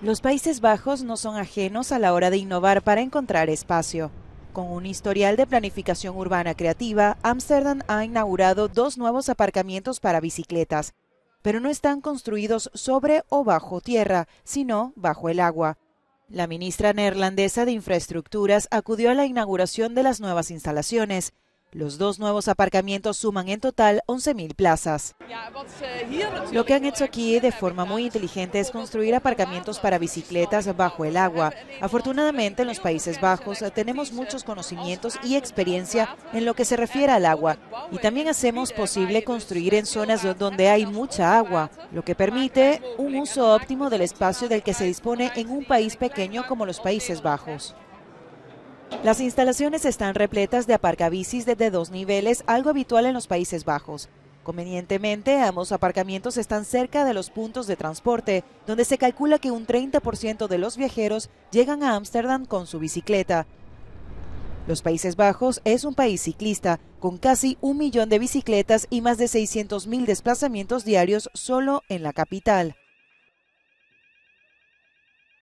Los Países Bajos no son ajenos a la hora de innovar para encontrar espacio. Con un historial de planificación urbana creativa, Ámsterdam ha inaugurado dos nuevos aparcamientos para bicicletas, pero no están construidos sobre o bajo tierra, sino bajo el agua. La ministra neerlandesa de Infraestructuras acudió a la inauguración de las nuevas instalaciones los dos nuevos aparcamientos suman en total 11.000 plazas. Lo que han hecho aquí de forma muy inteligente es construir aparcamientos para bicicletas bajo el agua. Afortunadamente en los Países Bajos tenemos muchos conocimientos y experiencia en lo que se refiere al agua y también hacemos posible construir en zonas donde hay mucha agua, lo que permite un uso óptimo del espacio del que se dispone en un país pequeño como los Países Bajos. Las instalaciones están repletas de aparcabicis desde dos niveles, algo habitual en los Países Bajos. Convenientemente, ambos aparcamientos están cerca de los puntos de transporte, donde se calcula que un 30% de los viajeros llegan a Ámsterdam con su bicicleta. Los Países Bajos es un país ciclista, con casi un millón de bicicletas y más de 600.000 desplazamientos diarios solo en la capital.